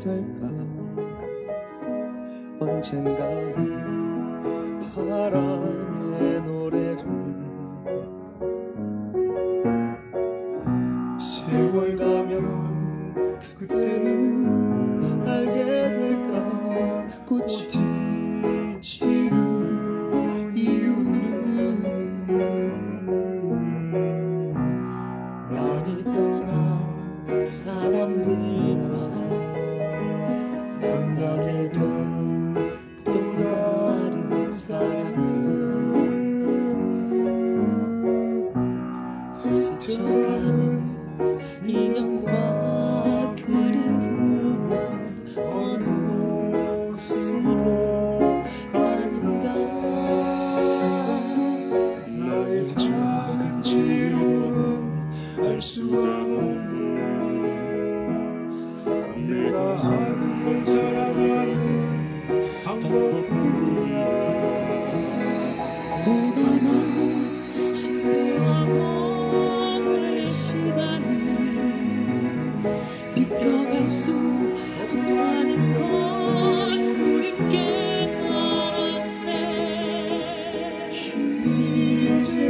될까? 언젠가는 바람에 놓여 수 없는 내가 아는 건 사랑은 방법뿐이야 보다 많은 신뢰와 마음의 시간은 비켜갈 수 없다는 걸 우린 깨달았네. 이제